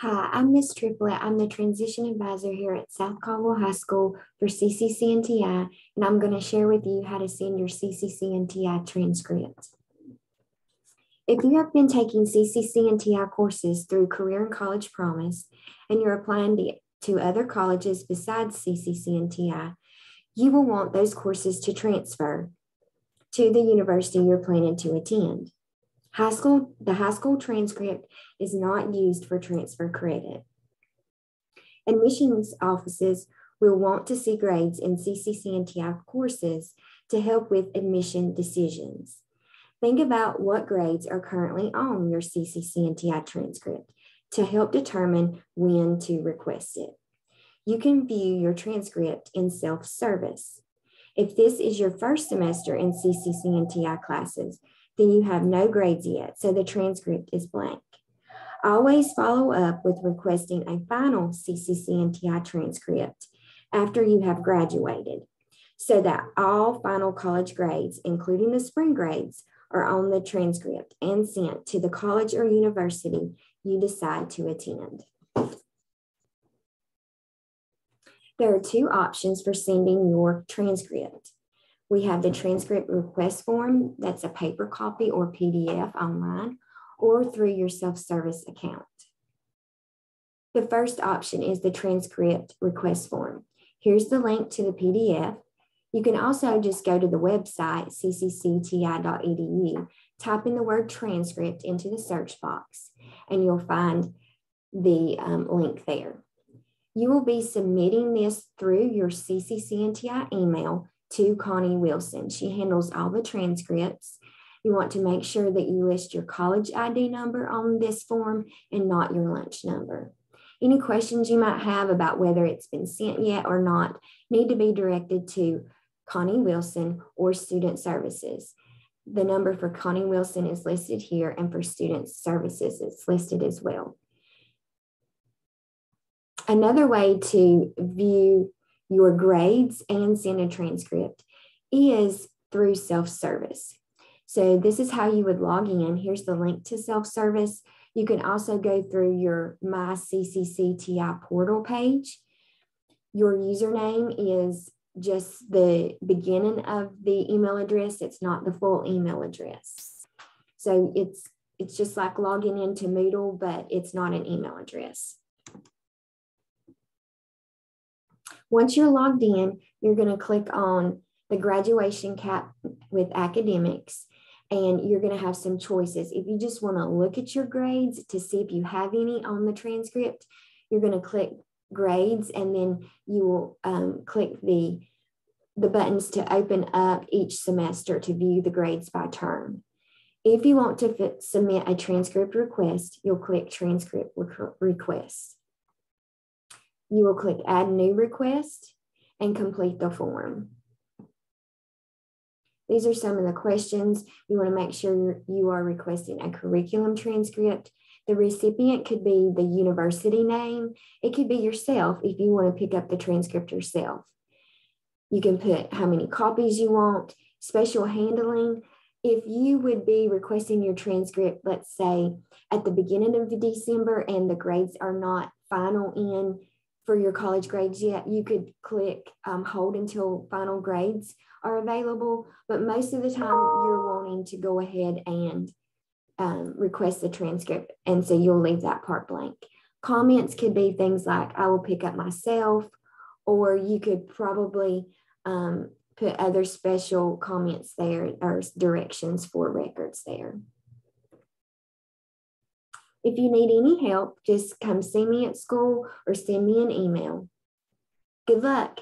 Hi, I'm Miss Triplett. I'm the transition advisor here at South Caldwell High School for CCC&TI, and I'm going to share with you how to send your CCC&TI transcript. If you have been taking CCC&TI courses through Career and College Promise, and you're applying to other colleges besides CCC&TI, you will want those courses to transfer to the university you're planning to attend. School, the high school transcript is not used for transfer credit. Admissions offices will want to see grades in CCC and TI courses to help with admission decisions. Think about what grades are currently on your CCC and TI transcript to help determine when to request it. You can view your transcript in self-service. If this is your first semester in CCC and TI classes, then you have no grades yet, so the transcript is blank. Always follow up with requesting a final CCC&TI transcript after you have graduated so that all final college grades, including the spring grades, are on the transcript and sent to the college or university you decide to attend. There are two options for sending your transcript. We have the transcript request form that's a paper copy or PDF online or through your self-service account. The first option is the transcript request form. Here's the link to the PDF. You can also just go to the website, cccti.edu, type in the word transcript into the search box, and you'll find the um, link there. You will be submitting this through your CCC&TI email to Connie Wilson. She handles all the transcripts. You want to make sure that you list your college ID number on this form and not your lunch number. Any questions you might have about whether it's been sent yet or not need to be directed to Connie Wilson or Student Services. The number for Connie Wilson is listed here, and for Student Services, it's listed as well. Another way to view your grades and send a transcript is through self-service. So this is how you would log in. Here's the link to self-service. You can also go through your My CCCTI portal page. Your username is just the beginning of the email address. It's not the full email address. So it's it's just like logging into Moodle, but it's not an email address. Once you're logged in, you're going to click on the graduation cap with academics and you're going to have some choices. If you just want to look at your grades to see if you have any on the transcript, you're going to click grades and then you will um, click the, the buttons to open up each semester to view the grades by term. If you want to fit, submit a transcript request, you'll click transcript request. You will click Add New Request and complete the form. These are some of the questions. You want to make sure you are requesting a curriculum transcript. The recipient could be the university name. It could be yourself if you want to pick up the transcript yourself. You can put how many copies you want, special handling. If you would be requesting your transcript, let's say at the beginning of December and the grades are not final in for your college grades yet, you could click um, hold until final grades are available. But most of the time, you're wanting to go ahead and um, request the transcript. And so you'll leave that part blank. Comments could be things like, I will pick up myself, or you could probably um, put other special comments there or directions for records there. If you need any help, just come see me at school or send me an email. Good luck.